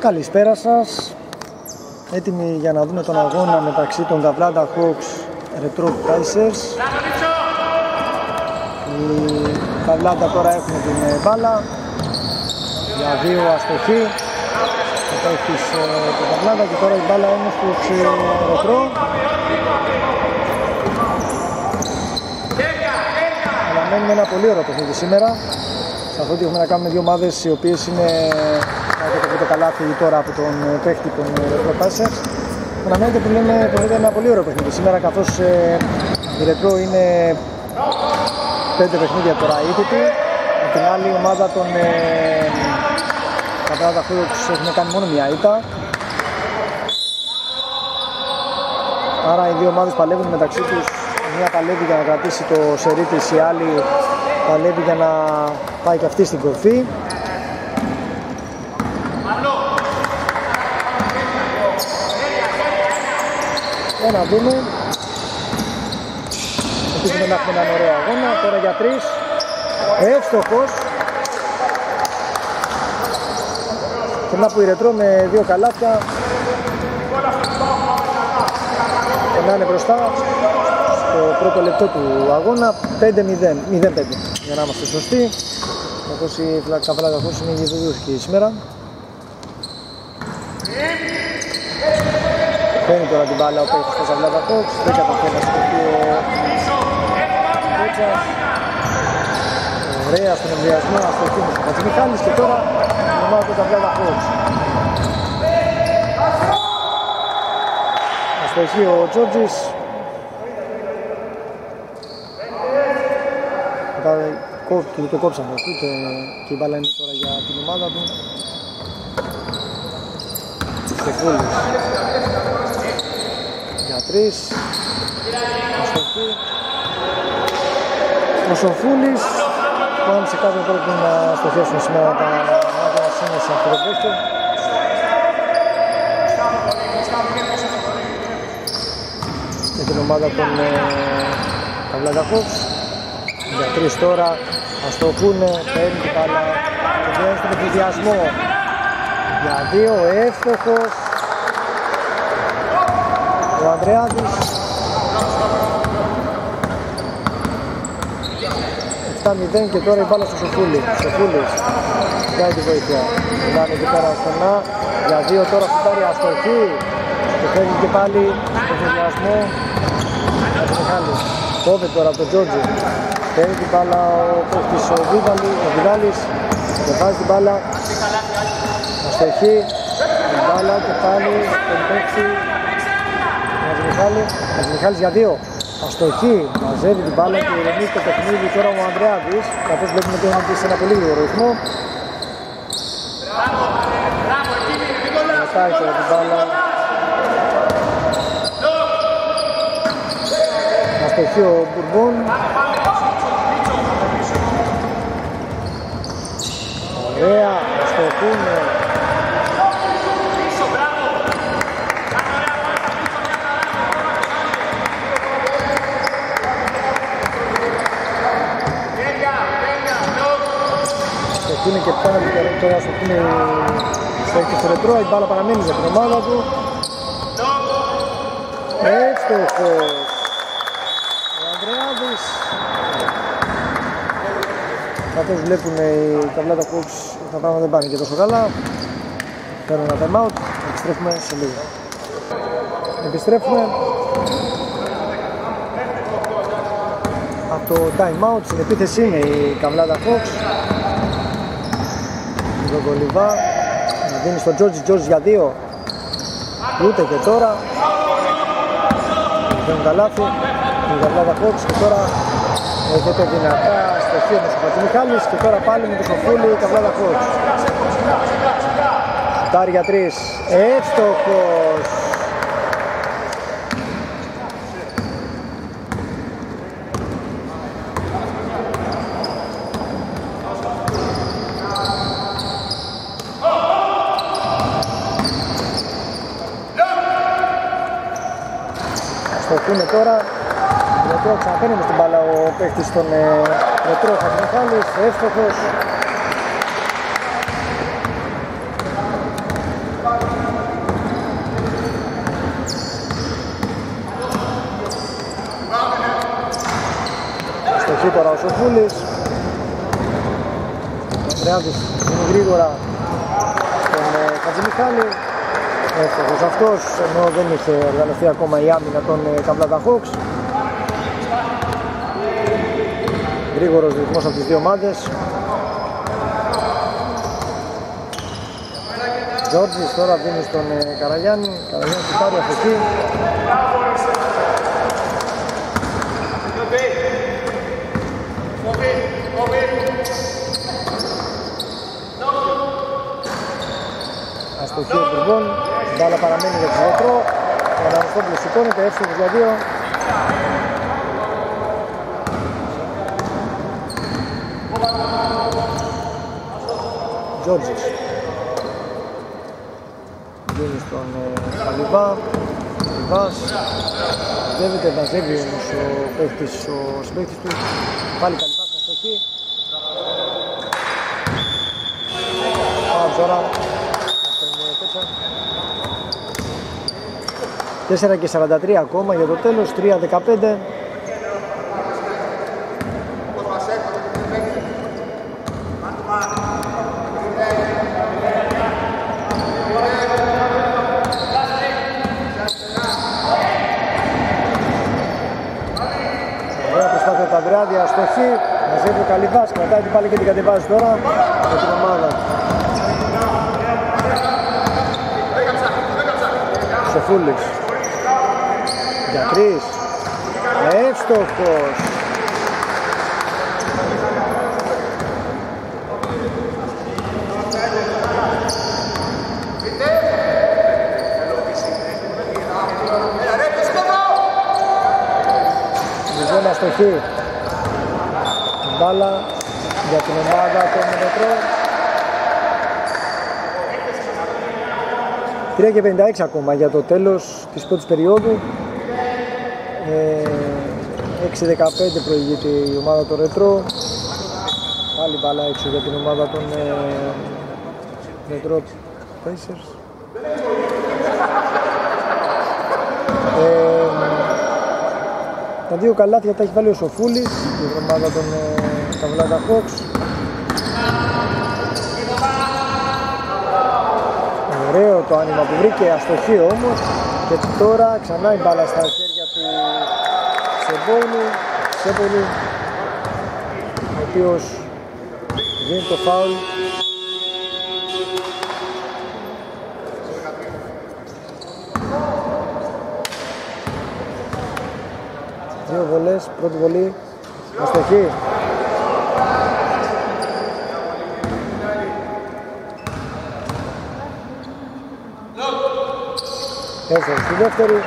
Καλησπέρα σας. Έτοιμοι για να δούμε τον αγώνα μεταξύ των Gavlanda Hawks Retro Pacers. Οι Gavlanda τώρα έχουν την μπάλα για δύο αστοχή. Μετά έχεις ε, την Gavlanda και τώρα η μπάλα είναι στους ε, Retro. Αναμένουμε ένα πολύ ωραίο παιχνίδι σήμερα. Σε ότι έχουμε να κάνουμε δύο ομάδες οι οποίες είναι και το καλάθι τώρα από τον παίχτη των Retro Passers. Αναμένεται που λέμε που ένα πολύ ωραίο παιχνίδι σήμερα καθώς ε, η Retro είναι πέντε παιχνίδια τώρα ήττητη. Με την άλλη ομάδα των ε, Κατράτα τους έχουν κάνει μόνο μια ήττα. Άρα οι δύο ομάδες παλεύουν μεταξύ τους. Μία παλεύει για να κρατήσει το σερί της, η άλλη παλεύει για να πάει και αυτή στην κορφή. Για να δούμε. Ελπίζουμε να έχουμε έναν ωραίο αγώνα. Τώρα για τρεις. Εύστοχος. Και να που η Ρετρό με δύο καλάθια. είναι μπροστά στο πρώτο λεπτό του αγώνα 5-0, 0-5 για να είμαστε σωστοί καθώς η Καβάλα καθώς είναι γεδουδούχη σήμερα Παίρνει τώρα την μπάλα ο παίκτης της Αυλάδα Fox, δεν καταφέρει να σκεφτεί ο Κότσας. Ωραία στον εμβιασμό, αστοχή με τον Μιχάλης και τώρα η ομάδα του Αυλάδα Fox. Αστοχή ο Τζόρτζης. Του το κόψαμε και η μπάλα είναι τώρα για την ομάδα του. Στεφούλης τρεις. Αστοχή Ο Σοφούλης που αν σε κάποιον πρέπει να στοχεύσουν σήμερα τα μάτια μας. Είναι σε αυτό το πέστο με την ομάδα των Καβλανταχόφς για τρεις τώρα. Αστοχούνε, παίρνει την μπάλα. Και βγαίνει στον επιδιασμό για δύο. Εύστοχος ο Ανδρεάδης 7-0 και τώρα η μπάλα στο Σοφούλη. Σοφούλης κάνει τη βοήθεια. Μιλάνε εκεί πέρα στενά. Για δύο τώρα σουτάρει αστοχή και φεύγει και πάλι στο φεβιασμό για τον Μιχάλη κόβει τώρα από τον Τζόρτζι παίρνει την μπάλα ο παίχτης ο Βιδάλης. Και βάζει την μπάλα. Αστοχή. Την μπάλα και πάλι τον παίχτη Μιχάλη, Μιχάλης για δύο. Αστοχή, μαζεύει την μπάλα και ηρεμεί το παιχνίδι τώρα ο Ανδρεάδης, καθώς βλέπουμε ότι είναι σε ένα πολύ γρήγορο ρυθμό. Μετάει τώρα την μπάλα. Αστοχή ο Μπουρμπών. Ωραία, αστοχούν είναι και πάνω τώρα στο είναι στο ρετρό, η μπάλα παραμένει για την ομάδα του. Εύστοχος ο Ανδρεάδης. Καθώς βλέπουν οι ταβλάτα Hawks τα πράγματα δεν πάνε και τόσο καλά. Παίρνω ένα time out, επιστρέφουμε σε λίγο. Επιστρέφουμε από το time out, στην επίθεση είναι η Καβλάτα Fox τον Κολυβά να δίνει στον Τζόρτζι Τζόρτζι για δύο. Ούτε και τώρα. Δεν καλάθι η Γαβλάδα Φόξ και τώρα έρχεται δυνατά στο χείο του Μιχάλης και τώρα πάλι με το Σοφούλη η Καβλάδα Φόξ Τάρι για τρεις. Εύστοχος Είναι τώρα. Ρετρό ξαναπαίνει με την μπάλα ο παίκτης των ε, Ρετρό εύστοχος. Στοχή τώρα ο Σοφούλης. Ο γρήγορα στον. Ε, Εύστοχος αυτός, ενώ δεν είχε οργανωθεί ακόμα η άμυνα των ε, Καβλάτα Hawks. Γρήγορος ρυθμός από τις δύο ομάδες. Τζόρτζης τώρα δίνει στον ε, Καραγιάννη. Καραγιάννη του πάρει από εκεί. Αστοχή ο Μπουρμπών. Μπάλα παραμένει για τους Βετρό. Ο Αναριστόπουλος σηκώνεται, εύστοχος για δύο. Τζόρτζης δίνει στον ε, Καλυβά. Καλυβάς. Δεύεται, μαζεύει όμως ο παίκτης, ο συμπαίκτης του. Πάλι Καλυβάς αστοχή. Πάμε τώρα. Πέτσα. 4 και 43 ακόμα για το τέλος, 3-15. Παντρεάδια αστοχή, μαζεύει ο Καλυβάς, κρατάει την πάλι και την κατεβάζει τώρα με την ομάδα. Σοφούλης. Για τρεις. Εύστοχος. Λοιπόν αστοχή μπάλα για την ομάδα των Μετρών. 3 και 56 ακόμα για το τέλος της πρώτης περίοδου. Ε, 6-15 προηγείται η ομάδα των Ρετρό. Πάλι μπάλα έξω για την ομάδα των ε, Ρετρό Pacers. Ε, τα δύο καλάθια τα έχει βάλει ο Σοφούλης, η ομάδα των Καβλάτα ε, Hawks. Ωραίο το άνοιγμα που βρήκε, αστοχή όμως. Και τώρα ξανά η μπάλα στα χέρια του Σεμπόλου, Σεμπόλου, ο οποίος δίνει το φάουλ Δύο βολές, πρώτη βολή, αστοχή. Έφερε στη δεύτερη.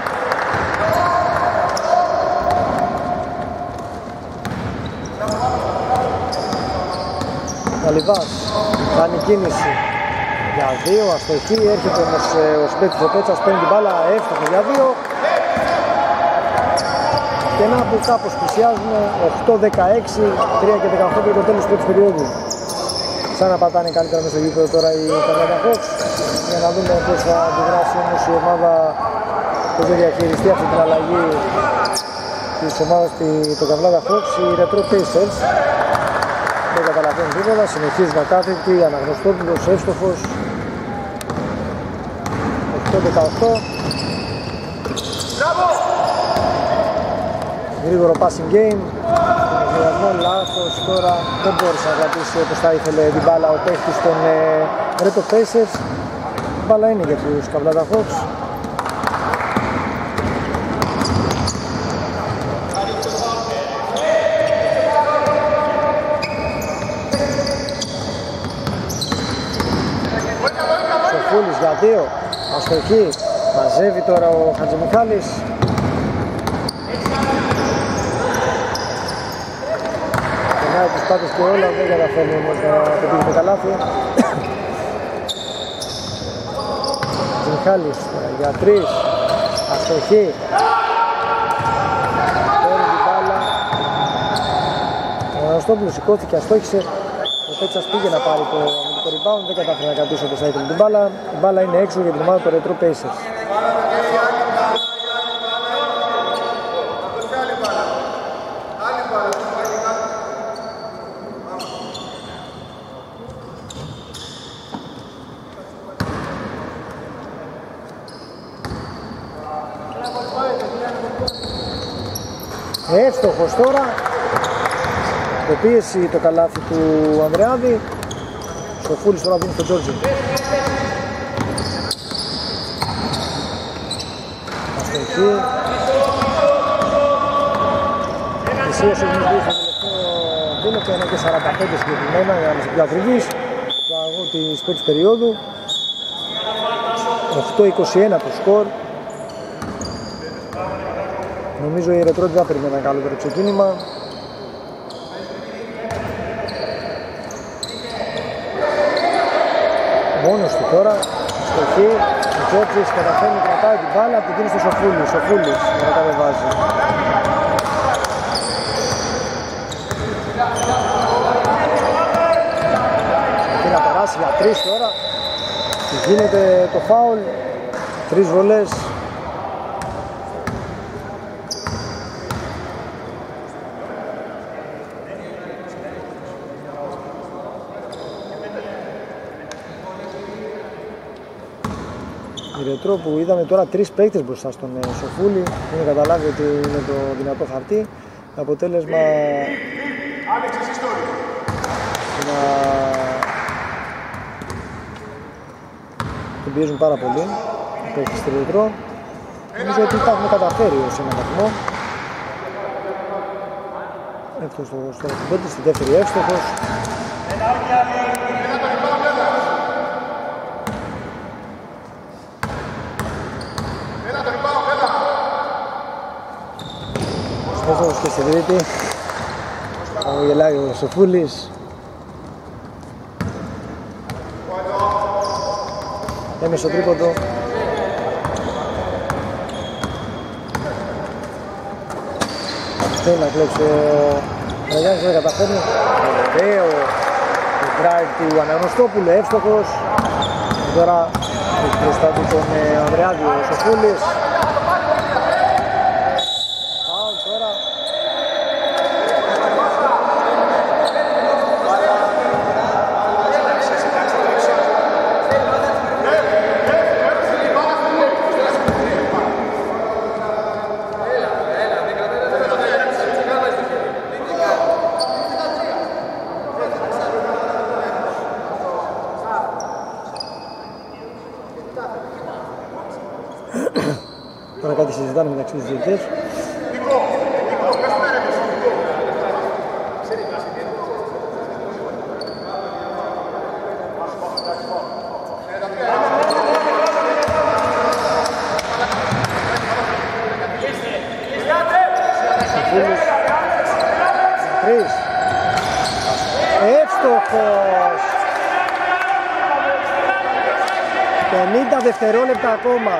Καλυβάς, κάνει κίνηση για δύο, αστοχή, έρχεται όμως ε, ο Σπέτης ο Πέτσας, παίρνει την μπάλα, εύστοχο για δύο και να που κάπως πλησιάζουν 8-16, 3 και 18 και το τέλος πρώτης περίοδου. Σαν να πατάνε καλύτερα μέσα στο γήπεδο τώρα οι Καρλάτα Hawks για να δούμε πώς θα αντιδράσει όμως η ομάδα που θα διαχειριστεί αυτή την αλλαγή της ομάδας των Καρλάτα Hawks, οι Retro Pacers. Δεν καταλαβαίνουν τίποτα, συνεχίζει να κάθεται, αναγνωστόπουλος, εύστοχος. 8-18. γρήγορο passing game. Συνεχειασμό λάθος. Τώρα δεν μπόρεσε να κρατήσει όπως θα ήθελε την μπάλα ο παίχτης των ε, Reto Pacers. Η μπάλα είναι για τους Καβλάτα Hawks Σοφούλης για δύο αστοχή μαζεύει τώρα ο Χατζημιχάλης περνάει τις πάτες και όλα, δεν καταφέρνει όμως να πετύχει το καλάθι. Μιχάλης για τρεις, αστοχή. Παίρνει την μπάλα. Ο Αναστόπουλος σηκώθηκε, αστόχησε. Ο Πέτσας πήγε να πάρει το το rebound, δεν κατάφερε να κρατήσει το ήθελε την μπάλα. Η μπάλα είναι έξω για την ομάδα των Retro Pacers. Εύστοχος τώρα, το πίεση το καλάθι του Ανδρεάδη Σοφούλης τώρα δίνει στον Τζόρτζι. Αστοχή. Πλησίασε ο Δημητρής στο τελευταίο δίλεπτο, είναι και 45 συγκεκριμένα για να είμαστε πιο ακριβείς. Το αγώ της πρώτης περίοδου. 8-21 το σκορ. Νομίζω η Ρετρό δεν θα περιμένει ένα καλύτερο ξεκίνημα. Μόνος του τώρα, στοχή, ο Τζόρτζης καταφέρνει, κρατάει την μπάλα, την δίνει στο Σοφούλη, Σοφούλης για να κατεβάζει. Και να περάσει για τρεις τώρα, γίνεται το φάουλ, τρεις βολές, Ρετρό που είδαμε τώρα τρεις παίκτες μπροστά στον ε, Σοφούλη. Είναι καταλάβει ότι είναι το δυνατό χαρτί. Αποτέλεσμα να τον πιέζουν πάρα πολύ. Οι παίκτες του Ρετρό νομίζω ότι τα έχουμε καταφέρει ως ένα βαθμό. Εύστοχος στο πέντε, στη δεύτερη εύστοχος Στέφανος και στην τρίτη. Ο γελάει ο Σοφούλης. Έμεινε στο τρίποντο. Θέλει να κλέψει ο Ραγιάννης, δεν καταφέρνει. Ωραίο το drive του Αναγνωστόπουλου, εύστοχος. Τώρα μπροστά του τον ε, Ανδρεάδη ο Σοφούλης. συζητάνε μεταξύ τους διαιτητές. Εύστοχος. 50 δευτερόλεπτα ακόμα.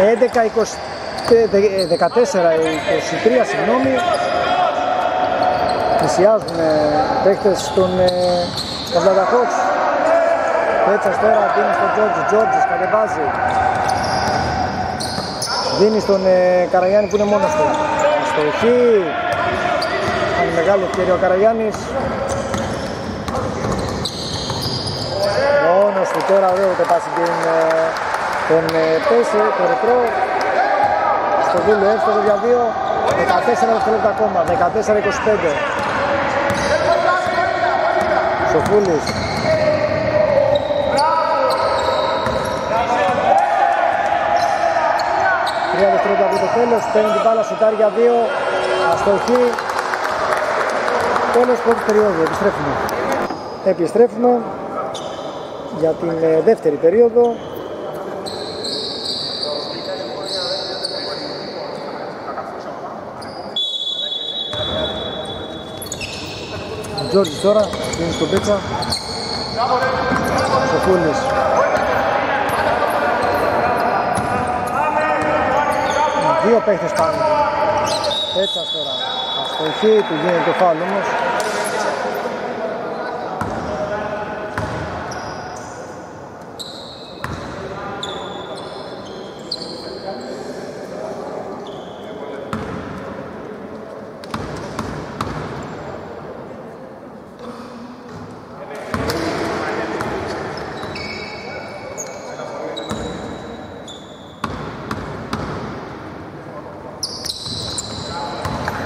11-20 14-23 συγγνώμη. Πλησιάζουν παίκτες των Αtlanta Hawks Πέτσας τώρα δίνει στον Τζόρτζι, Τζόρτζις κατεβάζει. Δίνει στον ε, Καραγιάννη που είναι μόνος του. Αστοχή κάνει μεγάλη ευκαιρία ο Καραγιάννης. Μόνος του τώρα ωραίο το πάσει την, τον Πέσε, το ρετρό στο δούλο εύστοχο για 2 14 δευτερόλεπτα ακόμα 14-25 Σοφούλης. Τρία δευτερόλεπτα από το τέλος, παίρνει την μπάλα, σουτάρει για 2 αστοχή. Τέλος πρώτης περίοδου, επιστρέφουμε. Επιστρέφουμε για την ε, δεύτερη περίοδο Τζόρτζης τώρα, είναι στον Πέτσα. Σοφούλης. Δύο παίχτες πάνω. Πέτσας τώρα. Αστοχή, του γίνεται το φάουλ όμως.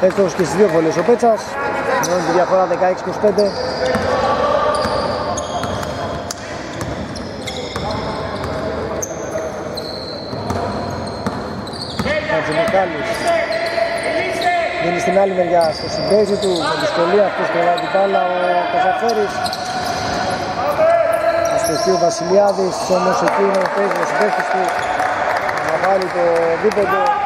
Έστω και στις δύο βολές ο Πέτσας. Μειώνει τη διαφορά 16-25. Χατζημικάλης Δίνει στην άλλη μεριά στο συμπέζι του με δυσκολία αυτός κρατάει την μπάλα ο Καζαφέρης Αστοχή ο Βασιλιάδης όμως εκεί είναι ο παίζει ο συμπέζης του να βάλει το δίποντο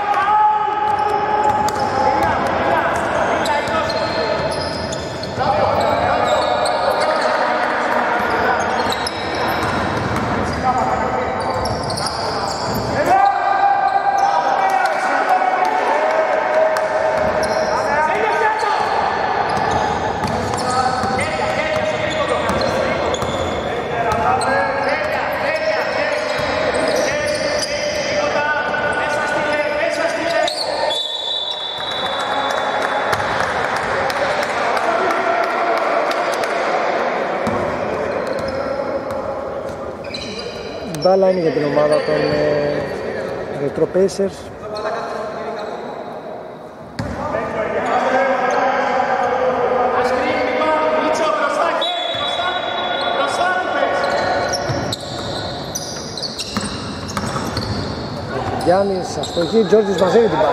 μπάλα είναι για την ομάδα των ε, Retro Pacers. Γιάννης, αστοχή, Τζόρτζης μαζεύει την μπάλα.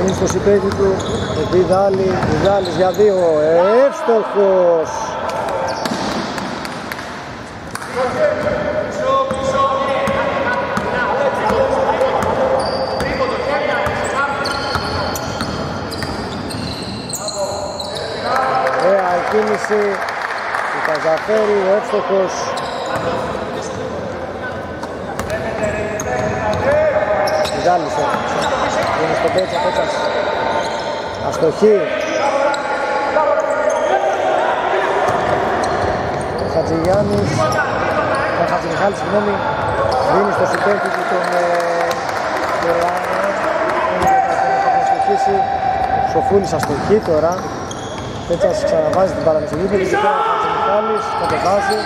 Είναι στο συμπέδι του, Βιδάλη, Βιδάλης για δύο, εύστοχος. Κίνηση του Καζαφέρη, ο εύστοχος. Γάλλης είναι στο Πέτσα, Πέτσας αστοχή. Χατζηγιάννης. Ο Χατζημιχάλης, συγγνώμη δίνει στο συμπέκτη του τον Γερλάνα είναι για να Σοφούλης αστοχή τώρα Πέτσας ξαναβάζει την παραμυθική του και τώρα ο Χατζημιχάλης κατεβάζει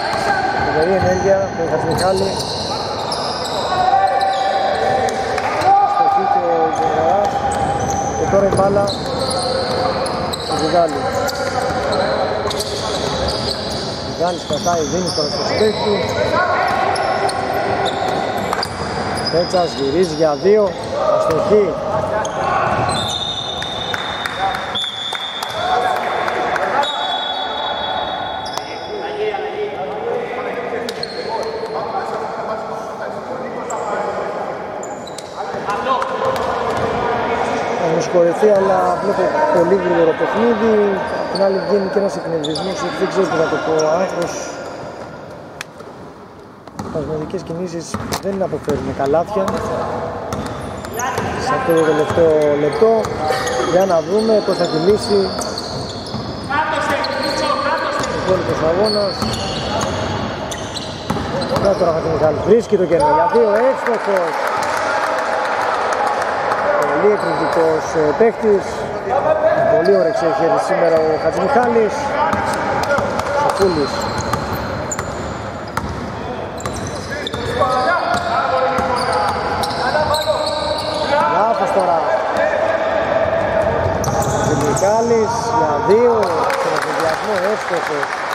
φοβερή ενέργεια με τον Χατζημιχάλη στοχή και ο Ζεγαράς και τώρα η μπάλα στο Ζεγάλη Ζεγάλης κρατάει, δίνει τώρα στο σπίτι. Του Πέτσας γυρίζει για δύο. Αστοχή συγχωρεθεί, αλλά βλέπω πολύ γρήγορο παιχνίδι. Απ' την άλλη βγαίνει και ένας εκνευρισμός, δεν ξέρω τι να το πω, άγχος. Πασμαδικές κινήσεις δεν αποφέρουν καλάθια. Σε αυτό το τελευταίο λεπτό, για να δούμε πώς θα κινήσει ο υπόλοιπος αγώνας. Να τώρα Χατζημιχάλης βρίσκει το κενό για δύο εύστοχος πολύ εκρηκτικός ε, παίχτης πολύ όρεξη έχει σήμερα ο Χατζημιχάλης. Σοφούλης Λάθος τώρα. Χατζημιχάλης για δύο. Στον εφηδιασμό εύστοχος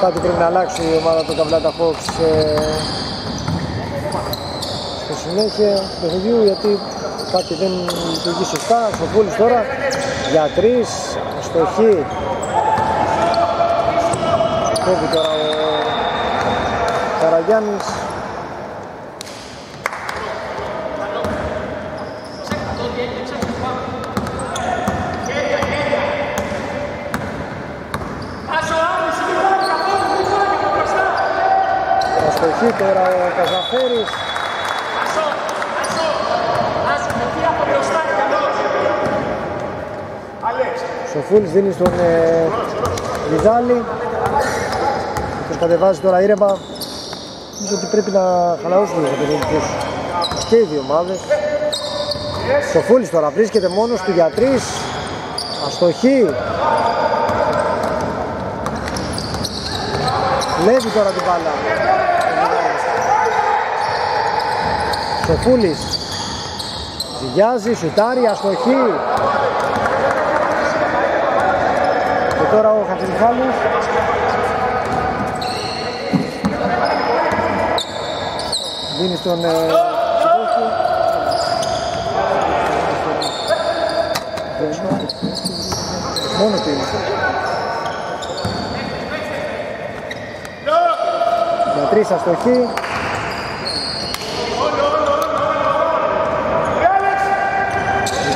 Κάτι πρέπει να αλλάξει η ομάδα του Καβλάτα Fox ε, στη συνέχεια του παιχνιδιού γιατί κάτι δεν λειτουργεί σωστά. Σοφούλης τώρα για τρεις, στοχή. Κόβει τώρα ο Καραγιάννης. Εκεί τώρα ο Καζαφέρης. Σοφούλης δίνει στον ε, Βιδάλη. Τους κατεβάζει τώρα ήρεμα. Νομίζω ότι πρέπει να χαλαρώσουν τους τους και οι δύο ομάδες. Σοφούλης τώρα βρίσκεται μόνος του για τρεις. Αστοχή. Λέβει τώρα την μπάλα. Σοφούλης Ζυγιάζει, σουτάρει, αστοχή Και τώρα ο Χατζημιχάλης Δίνει στον ε, Μόνο του είναι. Για τρεις αστοχή.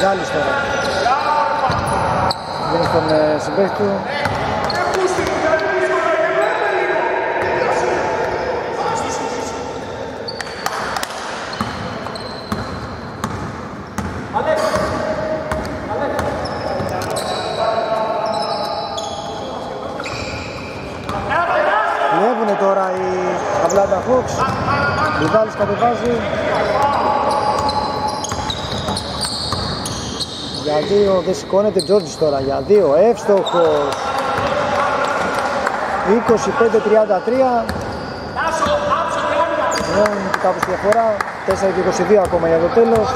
Βιδάλης τώρα. Δίνει στον ε, συμπέχτη του. Βλέπουνε τώρα οι Αυλάντα Hawks. Βιδάλης κατεβάζει. Για δύο δεν σηκώνεται Τζόρτζης τώρα. Για δύο εύστοχος. 25-33. Μειώνουν κάπως διαφορά. 4 και 22 ακόμα για το τέλος.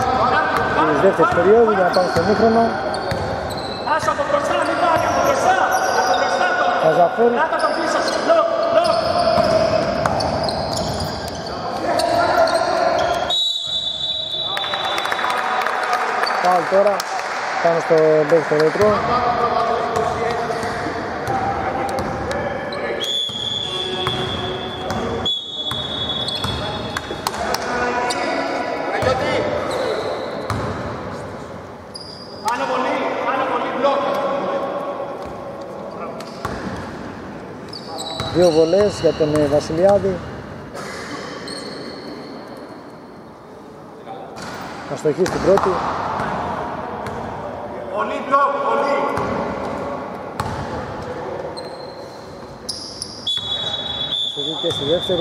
Της δεύτερης περίοδου για να πάμε στο μήχρονο. Άσο από μπροστά, μην πάρει από μπροστά. Από μπροστά τώρα. Καζαφέρη. Κράτα τον πίσω σου. Λοκ, λοκ. Πάω τώρα. Πάνω στο μπέκ στο ρέτρο. Πάνω πολύ, πάνω πολύ. Λοκ. Δύο βολές για τον ε, Βασιλιάδη. Αστοχή στην πρώτη. Πολύ μπλοκ, πολύ. Αστοχή και στη δεύτερη.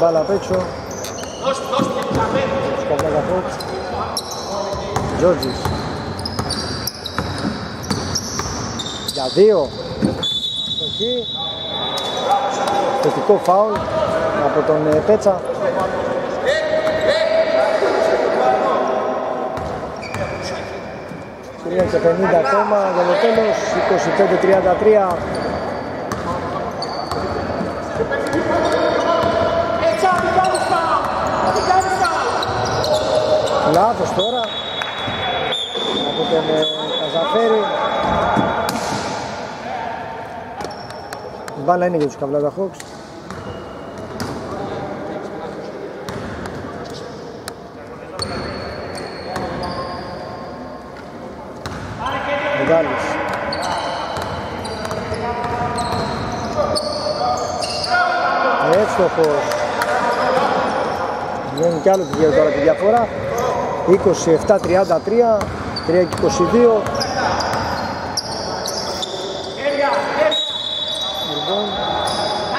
Μπάλα απ' έξω. Δώσ' του, δώσ' του για την καβένη. Σκαβλάκα Φόξ. Τζόρτζης. Για δύο. Αστοχή. Θετικό φάουλ από τον ε, Πέτσα. Τρία και 50 ακόμα για το τέλος. 25-33. Έτσι, μην κάνεις φάουλ. Μην κάνεις φάουλ. Λάθος τώρα από τον ε, Καζαφέρη. Η μπάλα είναι για τους Καβλάτα Hawks. Εύστοχος. Βγαίνει κι άλλος τη δια- τώρα τη διαφορά. 27-33, 3 και 22. Χέρια, χέρια. Λοιπόν,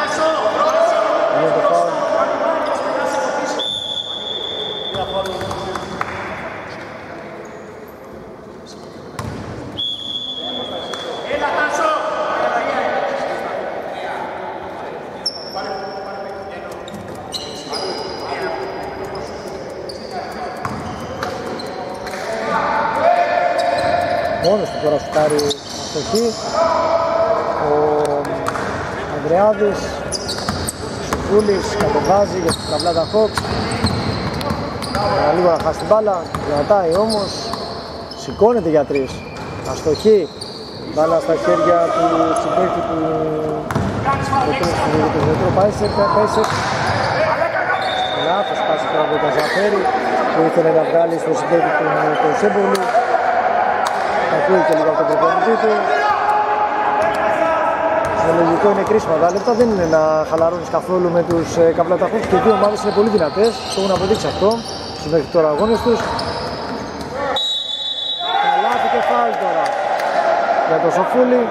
Άσο, πρόλεψε. είναι το φάουλ. Έλα, Τάσο. Μόνος του τώρα σουτάρει αστοχή. Ο Ανδρεάδης, Σουφούλης, κατεβάζει για τους Καβλάτα Hawks. Για λίγο να χάσει την μπάλα, κρατάει όμως, σηκώνεται για τρεις. Αστοχή, μπάλα στα χέρια του συμπέκτη του του Βετρό Πάισεκ, Πάισεκ. Λάθος πάση τώρα από τον Καζαφέρη που ήθελε να βγάλει στο συμπέκτη του τον Σέμπολου. Ακούει και λίγο από τον προπονητή του. Το λογικό είναι κρίσιμα τα λεπτά, δεν είναι να χαλαρώνεις καθόλου με τους ε, καπλαταχούς και οι δύο ομάδες είναι πολύ δυνατές, το έχουν αποδείξει αυτό στους μέχρι τώρα αγώνες τους. Καλάθι και φάουλ τώρα για το Σοφούλη.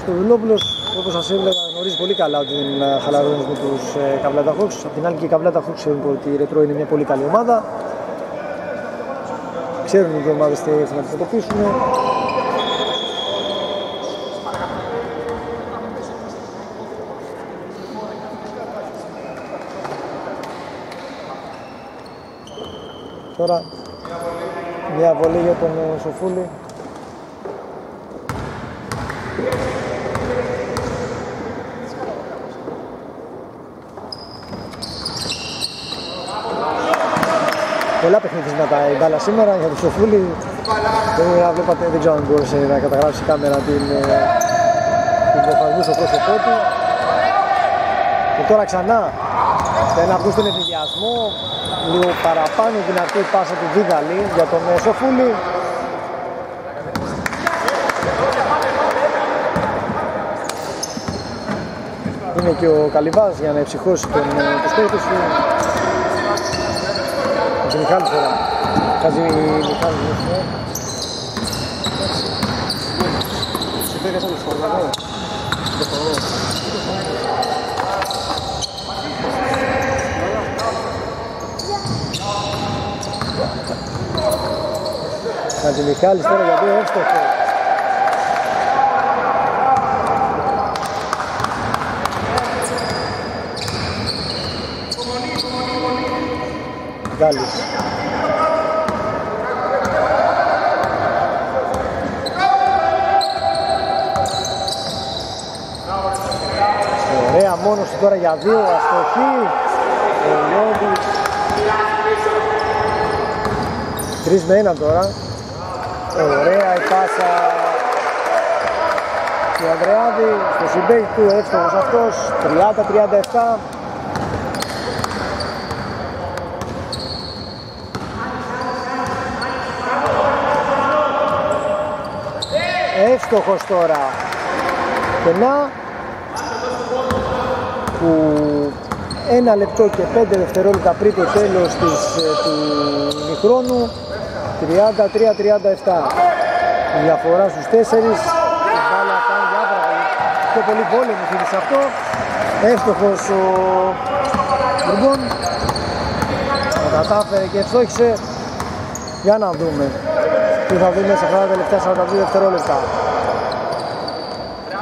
Στο Βιλόπουλος, όπως σας έλεγα, γνωρίζει πολύ καλά ότι δεν χαλαρώνεις με τους ε, Καβλάτα Hawks. Απ' την άλλη και οι Καβλάτα Hawks ξέρουν ότι η Ρετρό είναι μια πολύ καλή ομάδα. Ξέρουν οι δύο ομάδες τι έχουν να αντιμετωπίσουν. Τώρα μια βολή για τον ε, Σοφούλη. Πολλά παιχνίδια η μπάλα σήμερα για τον Σοφούλη. Δεν, βλέπατε, δεν ξέρω αν μπορούσε να καταγράψει η κάμερα την, ε, την εφαρμού στο πρόσωπό του. Και τώρα ξανά θέλει να βγουν στον εφηδιασμό. Λίγο παραπάνω δυνατή πάσα του Δίδαλη για τον ε, Σοφούλη. Είναι και ο Καλυβάς για να εψυχώσει τον, ε, τους παίκτες του. Ο Μιχάλης τώρα. Χαζι Μιχάλης. Ναι. Σε πήγες όλους φορές, εγώ. Χατζημιχάλης τώρα γιατί εύστοχο. Γκάλης. Ωραία μόνος του τώρα για δύο αστοχή. Ο Λιόντης. Τρεις με ένα τώρα. Ωραία η πάσα του Ανδρεάδη. Στο συμπέκι του εύστοχος αυτός. 30-37. Εύστοχος τώρα. Και να που ένα λεπτό και πέντε δευτερόλεπτα πριν το τέλος της, ε, του ημιχρόνου 33-37 η διαφορά στους 4 η μπάλα κάνει διάφορα πιο πολύ πόλεμο φίλοι αυτό. Εύστοχος ο Μπουργκόν τα κατάφερε και ευστόχησε για να δούμε τι θα δούμε σε αυτά τα τελευταία 42 δευτερόλεπτα.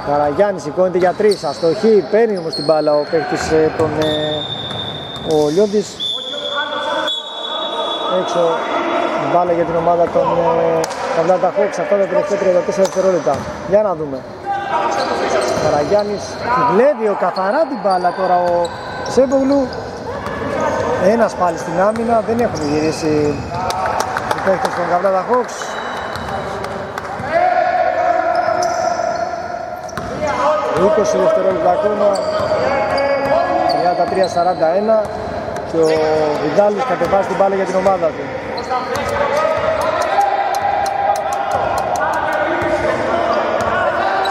Καραγιάννη σηκώνεται για τρεις, αστοχή, παίρνει όμως την μπάλα ο παίκτης ε, τον, ε, ο Λιόντης. Έξω την μπάλα για την ομάδα των Καβλάντα Χόξ αυτά τα τελευταία 34 δευτερόλεπτα. Για να δούμε. Καραγιάννης βλέπει ο καθαρά την μπάλα τώρα ο Σέμπογλου. Ένας πάλι στην άμυνα δεν έχουν γυρίσει οι παίκτες των Καβλάντα Χόξ 20 δευτερόλεπτα ακόμα. 33-41 και ο Βιντάλης κατεβάζει την μπάλα για την ομάδα του.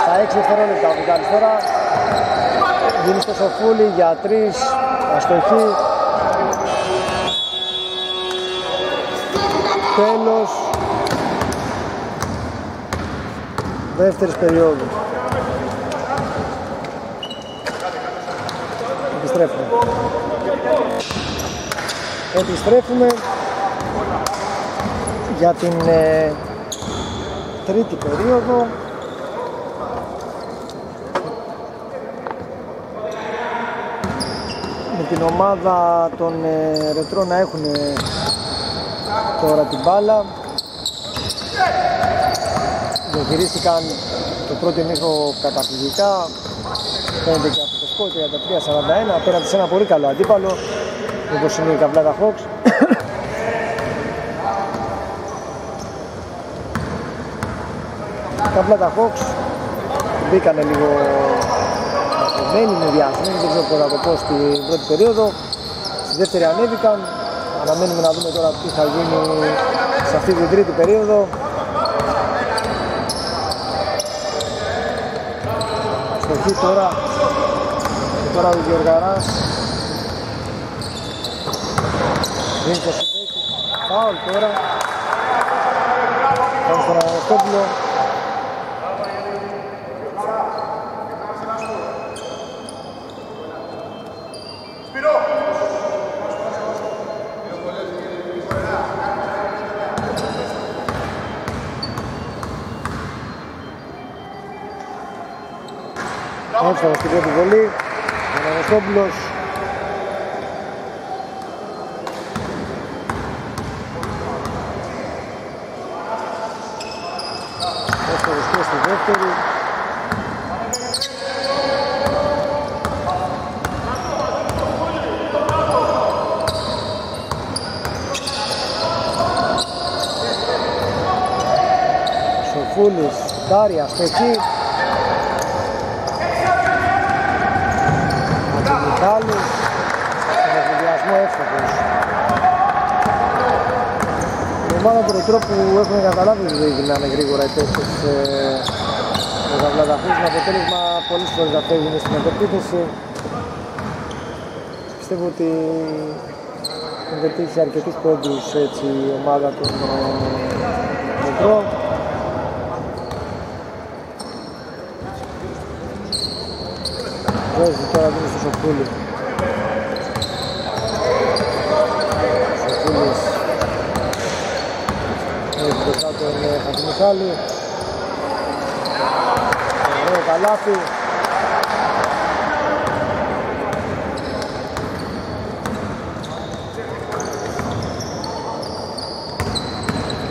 Στα 6 δευτερόλεπτα ο Βιντάλης τώρα. Δίνει στο Σοφούλη για 3 αστοχή. Τέλος. Δεύτερης περίοδου επιστρέφουμε. Επιστρέφουμε για την ε, τρίτη περίοδο. Με την ομάδα των ε, ρετρών να έχουν τώρα την μπάλα. Διαχειρίστηκαν το πρώτο ημίχο καταπληκτικά. Φαίνεται και σκορ 33-41 απέναντι σε ένα πολύ καλό αντίπαλο όπως είναι η Καβλάτα Hawks. Καβλάτα Hawks μπήκανε λίγο αφημένοι, με διασμένοι, δεν ξέρω πώς θα το πω στην πρώτη περίοδο. Στη δεύτερη ανέβηκαν. Αναμένουμε να δούμε τώρα τι θα γίνει σε αυτή την τρίτη περίοδο. Στοχή τώρα Τώρα ο Γεωργαράς Δίνει το συμπέκτη Φάουλ τώρα. Πάμε στον Αγωστόπουλο στην πρώτη βολή ο Αναγνωστόπουλος Εύστοχος και στη δεύτερη. Σοφούλης, Κάρια, στεκή. Αντιμιχάλης, στον εφηδιασμό εύστοχος. Η ομάδα του Ρετρό που έχουν καταλάβει ότι δεν γυρνάνε γρήγορα οι παίκτες ε, με τα βλαταχούς με αποτέλεσμα πολλές φορές αυτό έγινε στην επεπίθεση. Πιστεύω ότι έχουν πετύχει αρκετούς πόντους έτσι η ομάδα των Ρετρό. Βάζει τώρα δίνει στο Σοφούλη. Σοφούλης. Έχει το κάτω τον Χατζημιχάλη. Ωραίο καλάθι.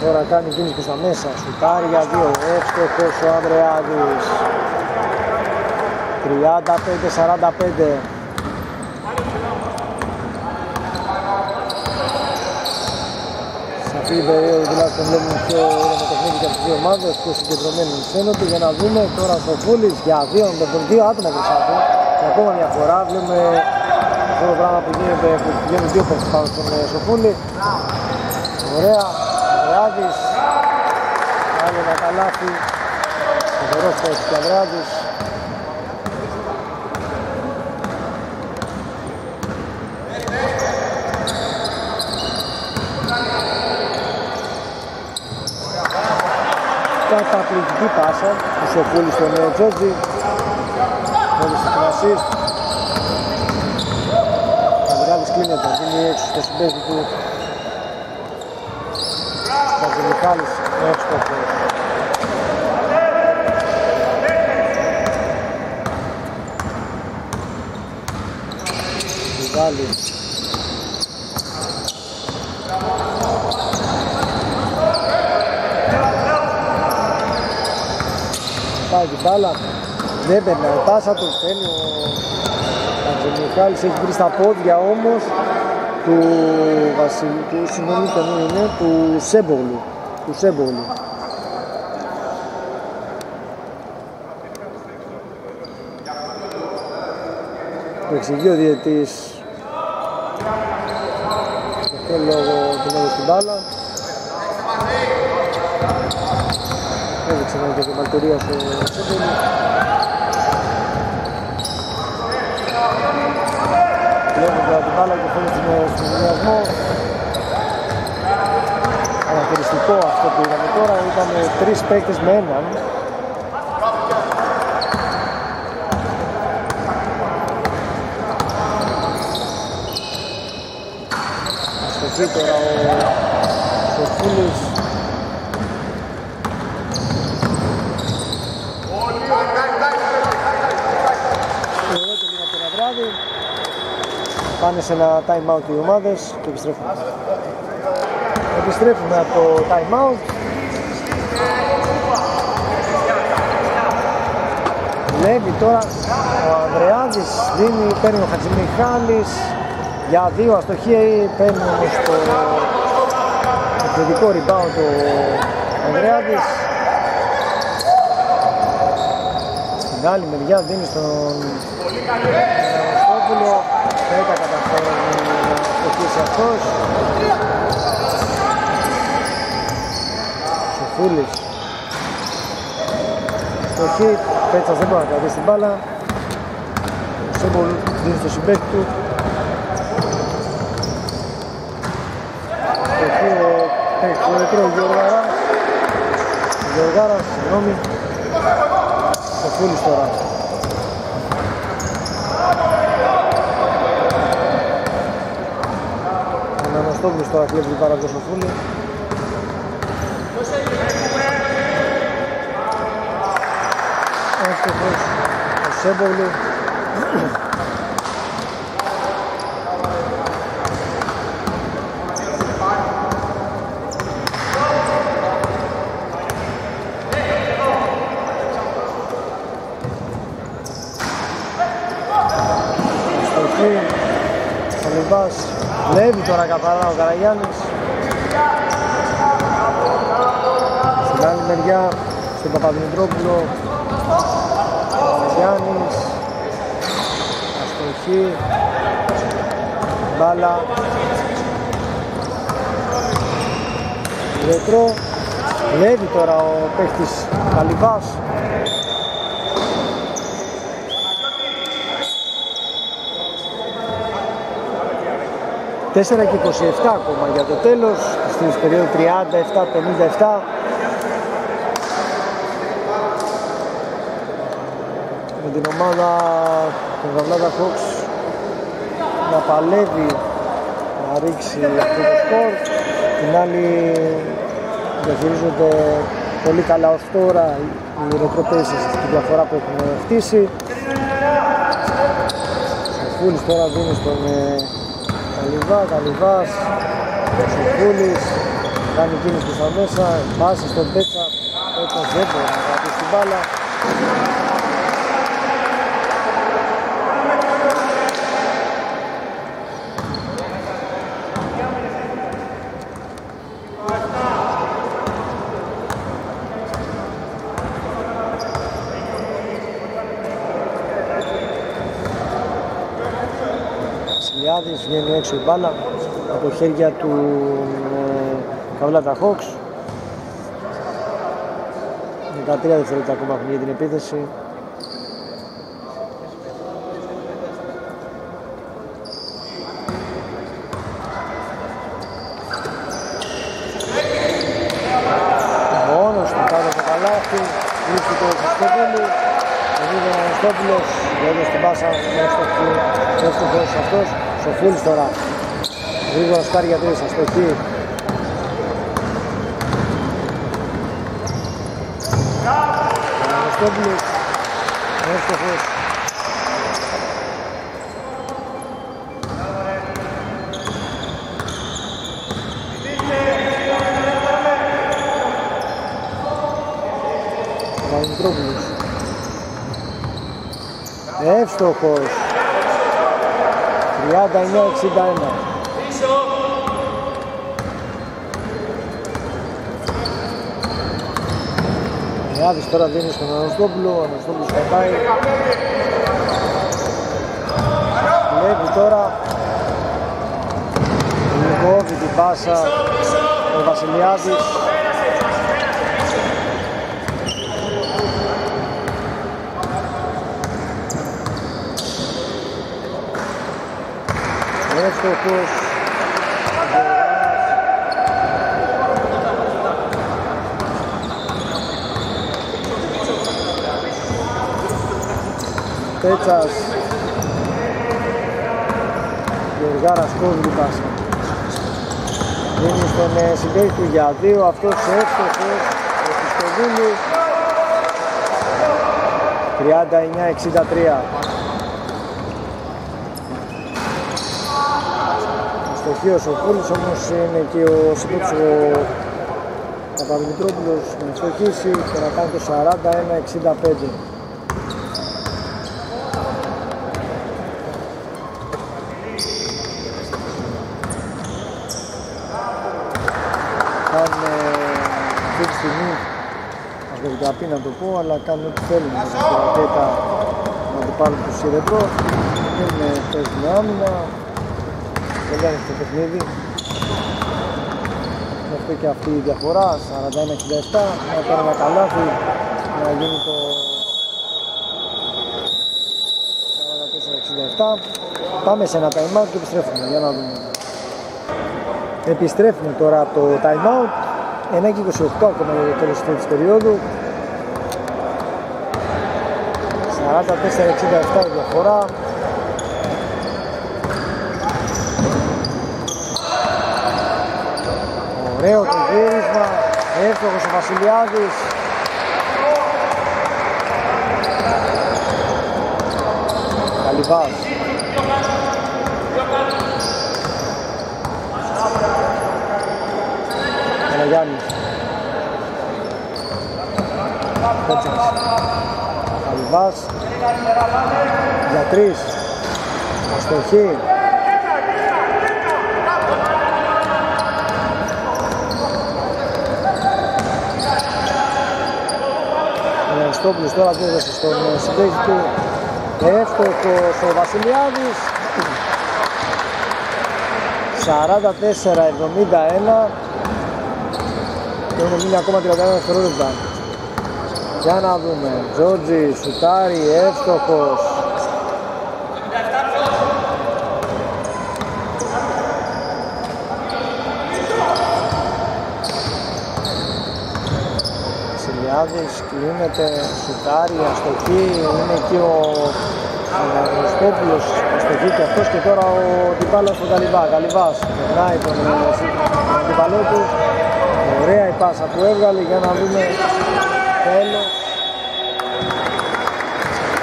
Τώρα κάνει κίνηση προς τα μέσα. Σουτάρει για δύο. Εύστοχος ο Ανδρεάδης. 35-45 Σε αυτή την περίοδο τουλάχιστον βλέπουμε πιο ωραίο παιχνίδι και από τις δύο ομάδες πιο συγκεντρωμένοι φαίνονται για να δούμε τώρα στο Φούλης για δύο, με τον δύο άτομα μπροστά και ακόμα μια φορά βλέπουμε αυτό το πράγμα που γίνεται που βγαίνουν δύο παίκτες πάνω στον Σοφούλη ωραία, Ανδρεάδης. Άλλο ένα καλάθι. Φοβερός παίκτης και Ανδρεάδης καταπληκτική πάσα του Σοφούλη στον νέο Τζότζι μόλις την assist Καβράδης κλείνεται, δίνει έξω στο συμπέζι του. Καζελιχάλης εύστοχος Βιγάλης πάει την μπάλα. Δεν περνάει πάσα του παίρνει ο Αντζεμιχάλης έχει βρει στα πόδια όμως του Βασιλικού, του συγγνώμη τον είναι, του Σέμπογλου του Σέμπογλου. Το εξηγεί ο διαιτής για ποιο λόγο την έδωσε την μπάλα έδειξε να και την παλτορία στο Σέμπολη. Βλέπουμε τώρα την μπάλα και φαίνεται στον συνδυασμό. Χαρακτηριστικό αυτό που είδαμε τώρα, ήταν τρεις παίκτες με έναν. Αστοχή τώρα ο Σοφούλης Ωραίτελη από το βράδυ. Πάνε σε ένα time out οι ομάδες και επιστρέφουμε. Επιστρέφουμε από το time out. Βλέπει τώρα ο Ανδρεάδης δίνει, παίρνει ο Χατζημιχάλης για δύο αστοχή, παίρνει όμως το εκπαιδικό rebound ο Ανδρεάδης Στην άλλη μεριά δίνει στον Αναστόπουλο δεν τα καταφέρει να αστοχίσει αυτός. Σοφούλης Αστοχή, Πέτσας δεν μπορεί να κρατήσει την μπάλα. Ο Σέμπολ δίνει στο συμπέκτη του Αστοχή ο Ερυθρό Γιώργαρας Γιώργαρας, συγγνώμη. Σοφούλης τώρα Ο Αναστόπουλος τώρα κλέβει την πάρα από το Σοφούλη Εύστοχος ο Σέμπογλου. Αστοχή. Ο Λιβάς βλέπει τώρα καθαρά ο Καραγιάννης. Στην άλλη μεριά, στον Παπαδημητρόπουλο, ο Γιάννης, αστοχή, μπάλα, ρετρό, βλέπει τώρα ο παίχτης Καλυβάς. Τέσσερα και 27 ακόμα για το τέλος, στην περίοδο 37-57. Με την ομάδα των Γαβλάτα Hawks να παλεύει να ρίξει αυτό το σκορ. Την άλλη διαχειρίζονται πολύ καλά ως τώρα οι ρετροπέσεις στη διαφορά που έχουν χτίσει. Ο Φούλης τώρα δίνει στον ε, Καλυβά, Καλυβάς, ο Σοφούλης, κάνει κίνηση προς τα μέσα, πάση στον Πέτσα, Πέτσας δεν μπορεί να κρατήσει την μπάλα. Βασιλιάδης βγαίνει έξω η μπάλα από χέρια του ε, Καβλάτα Hawks. 13 δευτερόλεπτα ακόμα έχουν για την επίθεση. Μόνος του κάτω το καλάθι Λύση το Χριστόπουλου Ο Νίδων Αναστόπουλος Βέβαια στην πάσα Εύστοχος αυτός Σοφούλης τώρα. Γρήγορα σκάρει για τρεις Αστοχή Αναστόπουλος. Εύστοχος Παπαδημητρόπουλος Εύστοχος 39-61 Ιάδης τώρα δίνει στον Αναστόπουλο, ο Αναστόπουλος πατάει Βλέπει τώρα Λιγόβει την πάσα ο Βασιλιάδης Εύστοχος Πέτσας Γεωργάρας κόβει την πάσα Δίνει στον ε, συμπέκτη του για δύο αυτός εύστοχος ο Χριστοδούλου. 39-63 Στοχείος ο Φούλης όμως είναι και ο συμπέκτης ο Παπαδημητρόπουλος να στοχίσει και να κάνει το 41-65 κάνουν αυτή τη στιγμή ασκοπιταπή να το πω αλλά κάνουν ό,τι θέλουν. Με το ατέτα να το πάρουν το σιρετό. Είναι παίζουν άμυνα δεν κάνει το παιχνίδι. Γι' αυτό και αυτή η διαφορά 41-67 να κάνει ένα καλάθι να γίνει το 44-67 πάμε σε ένα time out και επιστρέφουμε για να δούμε. Επιστρέφουμε τώρα από το time out 1 και 28 ακόμα για το τέλος της περίοδου. 44-67 η διαφορά Ωραίο το γύρισμα εύστοχος ο Βασιλιάδης Καλυβάς. Παναγιάννης. Κότσας. Καλυβάς. Για τρεις. Αστοχή. Χριστόπουλος τώρα που έδωσε στον ε, συμπέκτη του εύστοχος ο Βασιλιάδης. 44-71 και έχουμε μείνει ακόμα 31 δευτερόλεπτα. Για να δούμε. Τζόρτζι, Σουτάρι, εύστοχος Βασιλιάδης κλείνεται, σουτάρει, αστοχή, είναι εκεί ο Αναγνωστόπουλος αστοχή και αυτός και τώρα ο Τιπάλας του Καλυβά, Καλυβάς περνάει τον αντιπαλό του. Ωραία η πάσα που έβγαλε για να δούμε τέλος.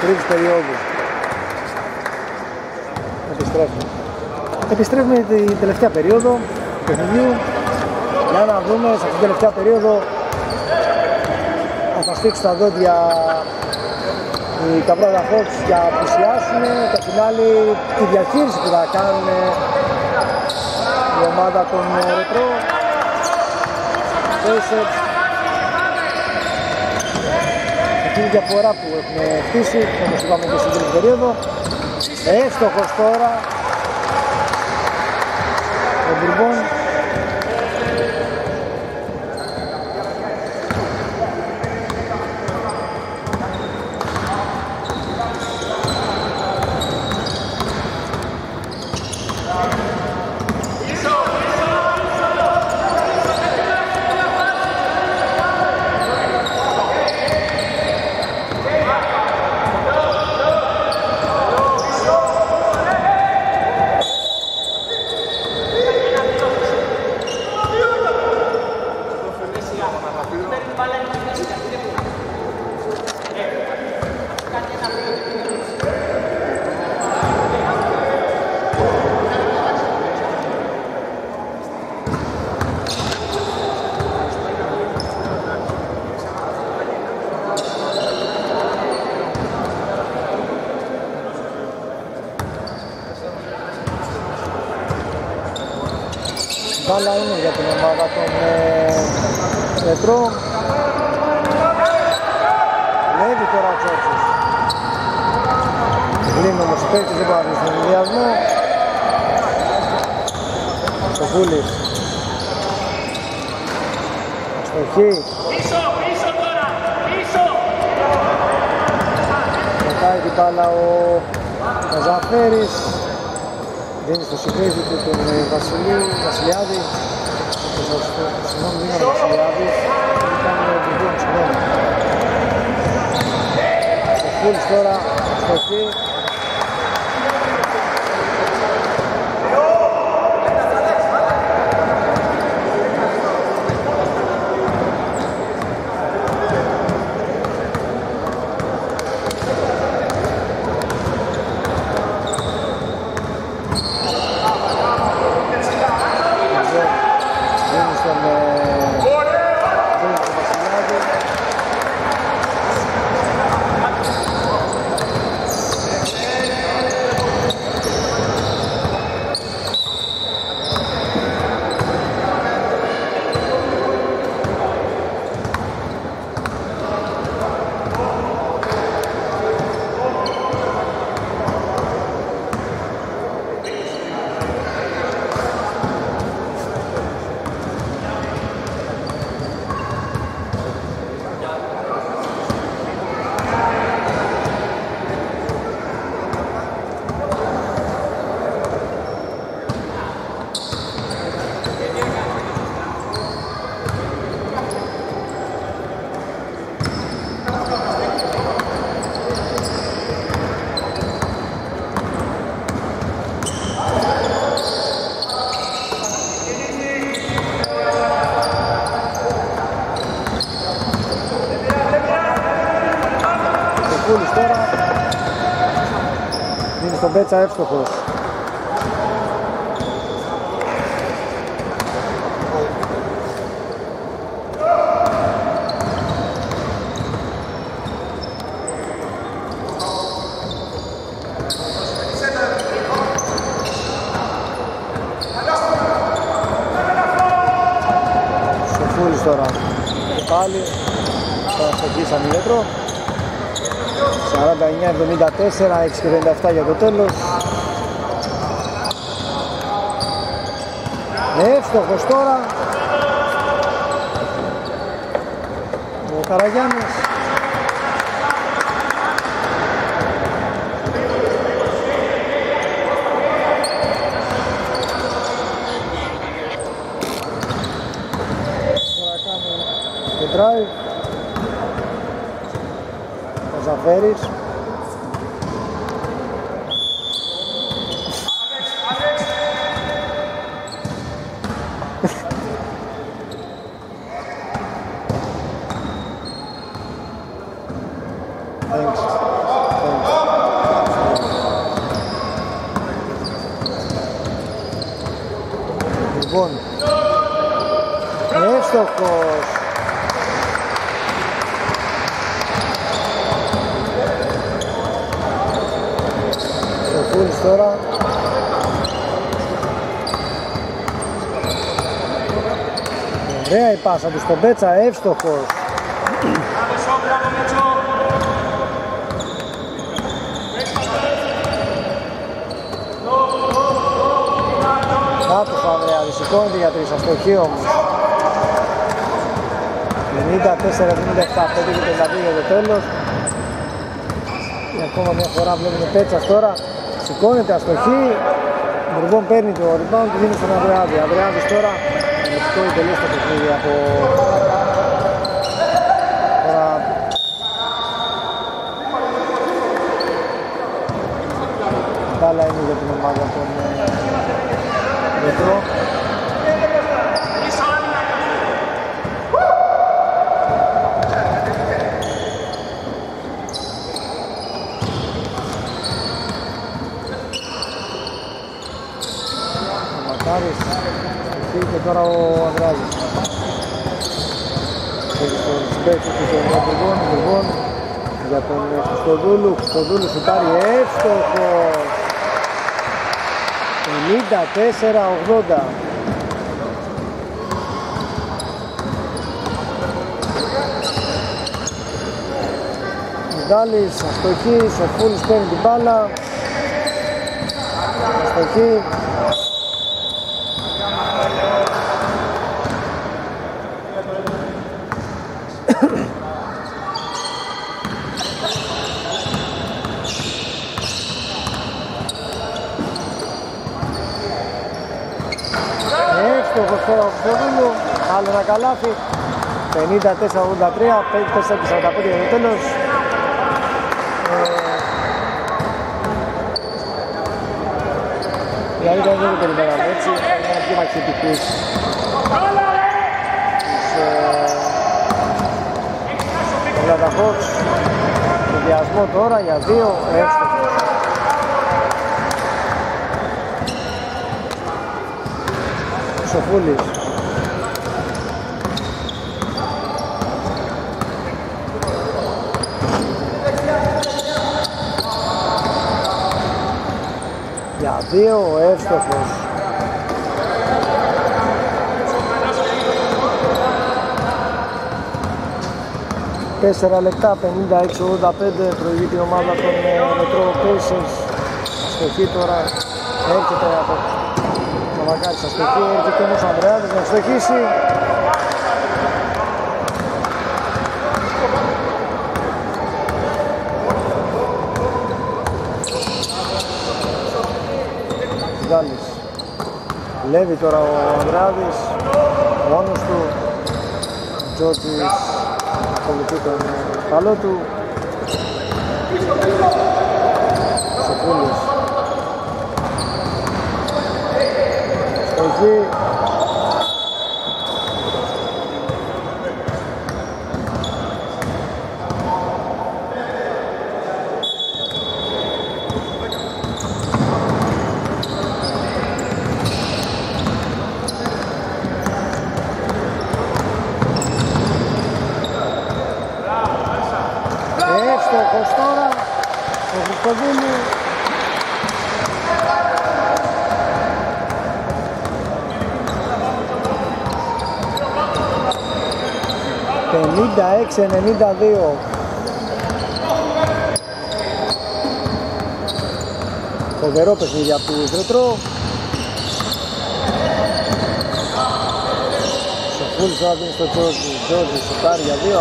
Τρίτης περίοδους. Επιστρέφουμε. Επιστρέφουμε την τελευταία περίοδο του παιχνιδιού. Για να δούμε σε αυτήν την τελευταία περίοδο θα σφίξουν τα δόντια οι Καβράδα Hawks για να πλησιάσουν και απ' την άλλη τη διαχείριση που θα κάνουν η ομάδα των Ρετρό. Pacers Αυτή η διαφορά που έχουν χτίσει όπως είπαμε και στην τρίτη περίοδο. Εύστοχος τώρα ο Μπουρμπόν μπάλα είναι για την ομάδα των ε, Ρετρό. Λέβει τώρα ο Τσότσος. Λύνει όμως παίκτης, δεν μπορεί να στον ενδιασμό. Ο Βούλης. Αστοχή. Πίσω, πίσω τώρα, πίσω. Μετάει την μπάλα ο Ζαφέρης. Δίνει στο συμπέζι του τον ε, Βασιλή, Βασιλιάδη. Συγγνώμη, δεν είναι ο Βασιλιάδης. Ήταν ο Μπιμπιόν, συγγνώμη. Ο Φούλης τώρα, αστοχή. Παπαδοπούλης τώρα. Είναι στον Πέτσα εύστοχος. 49-74, 6 και 57 για το τέλος. Εύστοχος τώρα. Ο Καραγιάννης. Τώρα κάνει το drive. Ο Ζαφέρης Thanks. Thanks. Λοιπόν, εύστοχος. Ο Φούλης τώρα. Ωραία η πάσα του στον Πέτσα, εύστοχος. Κάτω ο Ανδρέαδης, σηκώνεται για τρεις, αστοχή όμως. 54-77, 5 και 52 για το τέλος. Και ακόμα μια φορά βλέπουμε Πέτσας τώρα. Σηκώνεται αστοχή. Μπουρμπόν παίρνει το rebound και δίνει στον Ανδρεάδη. Ανδρεάδης τώρα λεπτό η τελείως το παιχνίδι από... Τώρα... Μπάλα είναι για την ομάδα των ε, Ρετρό. Ο Μακάρης εκεί και τώρα ο Ανδράζης. Έχει τον συμπέκτη του τον Μπουργκόν, Μπουργκόν για τον ε, Χριστοδούλου. Χριστοδούλου σουτάρει εύστοχος. 54-80. Μιντάλης, αστοχής, ο Φούλης παίρνει την μπάλα. Αστοχή. Εύστοχος τώρα ο Χρυσοδούλου, άλλο ένα καλάθι. 54-83, 5-4-45 για το τέλος. Ε, Δηλαδή δεν το περιμέναμε έτσι, ήταν πιο μαχητικούς τους Αtlanta Hawks. Συνδυασμό τώρα για δύο, εύστοχος. Σοφούλης. Για δύο, εύστοχος. Τέσσερα λεπτά, 56-85 προηγείται η ομάδα των ε, Metro Pacers. Αστοχή τώρα έρχεται από το Μακάρης αστοχή, έρχεται όμως ο Ανδρεάδης να αστοχίσει. Γάλλης. Λέβει τώρα ο Ανδρεάδης, μόνος του. Ο Τζότης ακολουθεί τον ε, καλό του. Σοφούλης. στόχος τώρα, ο Χριστοδούλη. Πενήντα έξι, ενενήντα δύο. Φοβερό παιχνίδι από τους Ρετρό. Σοφούλης ο Άντινς στο Τζόρτζι, σουτάρει για δύο,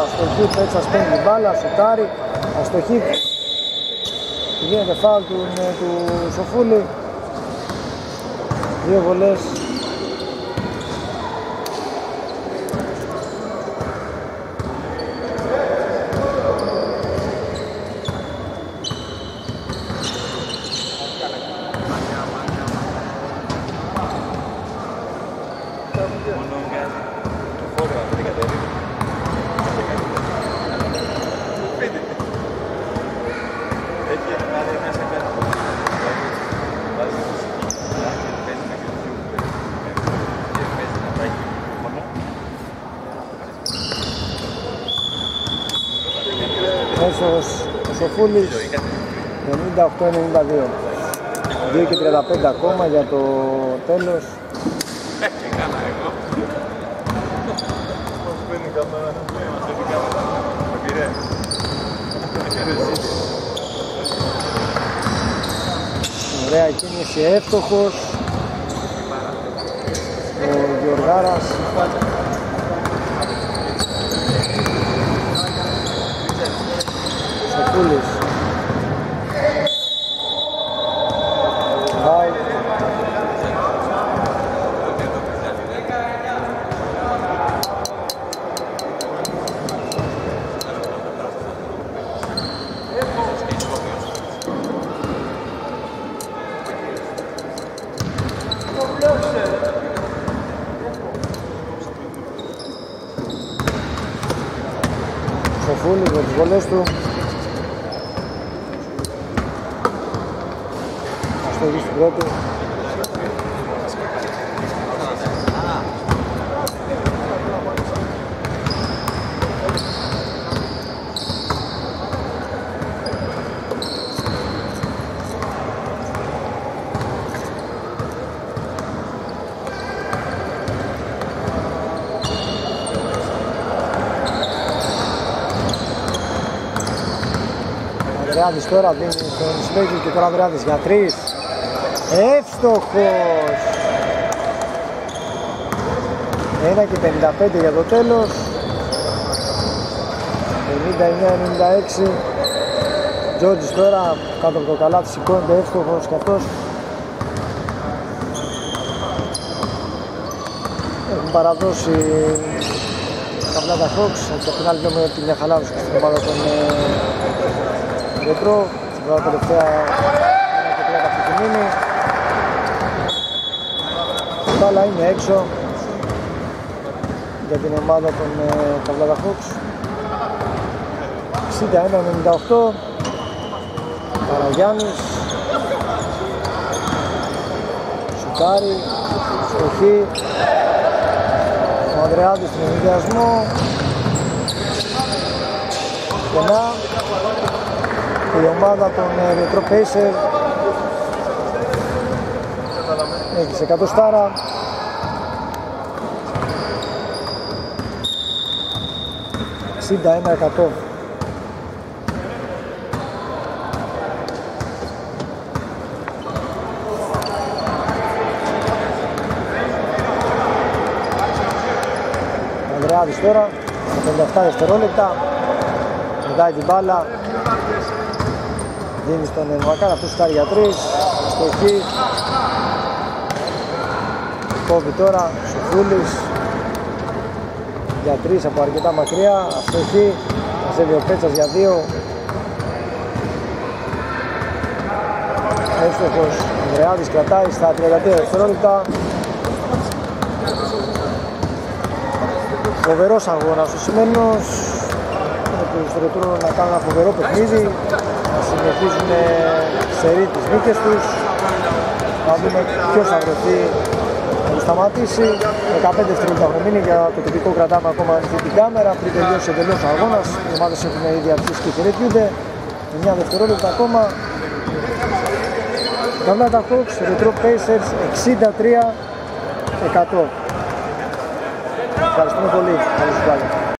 πέτσας μπάλα, σουτάρει. Αστοχή. Γίνεται φάουλ του, ε, του Σοφούλη. Δύο βολές. Ο Σοφούλης 98-92 2 και 35 ακόμα για το τέλος. Ωραία κίνηση εύστοχος. Ο Γιωργάρας Σοφούλης Φάουλ Σοφούλης με τις βολές του Αστογή στην πρώτη Ανδρεάδης τώρα δίνει στον Σπέκη και τώρα Ανδρεάδης για τρεις. Εύστοχος. 1 και 55 για το τέλος. 59-96. Τζόρτζης τώρα κάτω από το καλάθι σηκώνεται εύστοχος και αυτός. Έχουν παραδώσει τα Βλάντα Fox, από την άλλη βλέπουμε ότι μια χαλάρωση και στην ομάδα των ε, Ρετρό, στην πρώτη τελευταία ένα και τριάντα αυτή τη μήνυ. Η μπάλα είναι έξω για την ομάδα των ε, Καβλάδα Hawks. 61-98 Παραγιάννης. Σουτάρι. Στοχή. Ο Ανδρεάδης στον ενδιασμό. Κενά η ομάδα των ε, Retro Pacer. Έχει σε 100 στάρα. Σύντα ένα εκατό. Ανδρεάδης τώρα 57 δευτερόλεπτα. Μετάει την μπάλα Δίνει στον Μακάρα, αυτός φτάρει για τρεις Στοχή Κόβει τώρα, Σοφούλης Για τρεις από αρκετά μακριά Αστοχή, μαζεύει ο Πέτσας για δύο. Εύστοχος Ανδρεάδης κρατάει στα 32 δευτερόλεπτα. Φοβερός αγώνας ο σημαίνος με τους ρετρό να κάνουν ένα φοβερό παιχνίδι. να συνεχίζουν σε ρί τις νίκες τους. Να δούμε ποιος θα βρεθεί να τους σταματήσει. 15 δευτερόλεπτα έχουν μείνει για το τυπικό κρατάμε ακόμα ανοιχτή την κάμερα. Πριν τελειώσει εντελώς ο αγώνας οι ομάδες έχουν ήδη αρχίσει και χαιρετιούνται. 9 δευτερόλεπτα ακόμα. Γαμάτα Hawks, Retro Pacers 63 100 Ευχαριστούμε πολύ. Καλή σου